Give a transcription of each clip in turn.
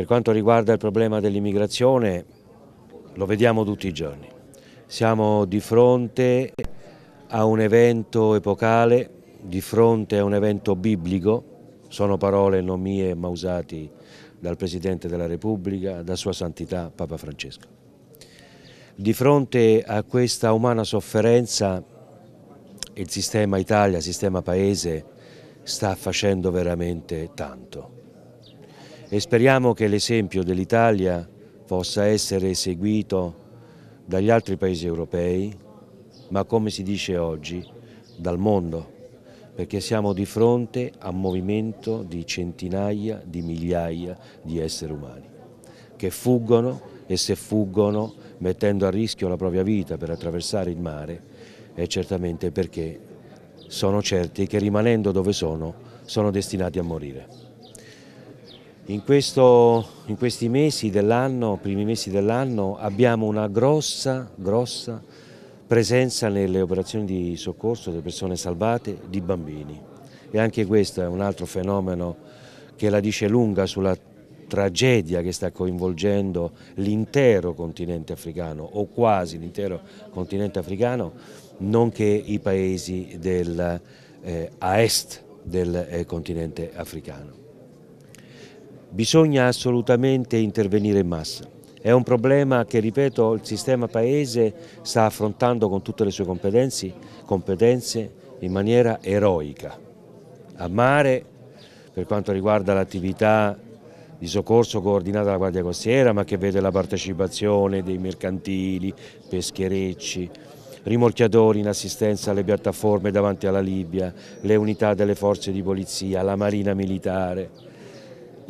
Per quanto riguarda il problema dell'immigrazione, lo vediamo tutti i giorni. Siamo di fronte a un evento epocale, di fronte a un evento biblico, sono parole non mie ma usate dal Presidente della Repubblica, da Sua Santità Papa Francesco. Di fronte a questa umana sofferenza il sistema Italia, il sistema Paese sta facendo veramente tanto e speriamo che l'esempio dell'Italia possa essere seguito dagli altri paesi europei, ma come si dice oggi, dal mondo, perché siamo di fronte a un movimento di centinaia di migliaia di esseri umani che fuggono e se fuggono mettendo a rischio la propria vita per attraversare il mare è certamente perché sono certi che rimanendo dove sono sono destinati a morire. In, questo, in questi mesi dell'anno, primi mesi dell'anno, abbiamo una grossa, grossa presenza nelle operazioni di soccorso delle persone salvate di bambini. E anche questo è un altro fenomeno che la dice lunga sulla tragedia che sta coinvolgendo l'intero continente africano o quasi l'intero continente africano, nonché i paesi del, eh, a est del eh, continente africano. Bisogna assolutamente intervenire in massa. È un problema che, ripeto, il sistema paese sta affrontando con tutte le sue competenze, competenze in maniera eroica. A mare, per quanto riguarda l'attività di soccorso coordinata dalla Guardia Costiera, ma che vede la partecipazione dei mercantili, pescherecci, rimorchiatori in assistenza alle piattaforme davanti alla Libia, le unità delle forze di polizia, la marina militare,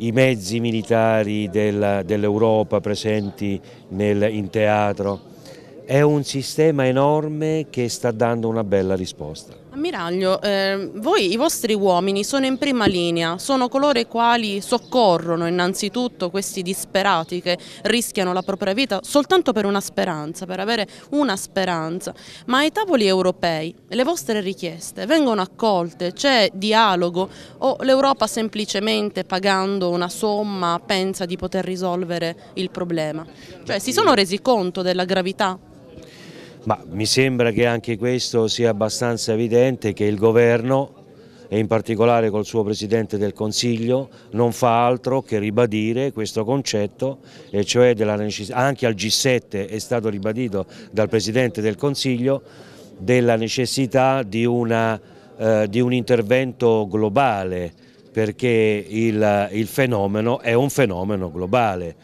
i mezzi militari dell'Europa presenti nel, in teatro. È un sistema enorme che sta dando una bella risposta. Ammiraglio, eh, voi i vostri uomini sono in prima linea, sono coloro i quali soccorrono innanzitutto questi disperati che rischiano la propria vita soltanto per una speranza, per avere una speranza, ma ai tavoli europei le vostre richieste vengono accolte, c'è dialogo o l'Europa semplicemente pagando una somma pensa di poter risolvere il problema? Cioè si sono resi conto della gravità ma mi sembra che anche questo sia abbastanza evidente che il governo e in particolare col suo Presidente del Consiglio non fa altro che ribadire questo concetto e cioè della necessità, anche al G7 è stato ribadito dal Presidente del Consiglio della necessità di, una, eh, di un intervento globale perché il, il fenomeno è un fenomeno globale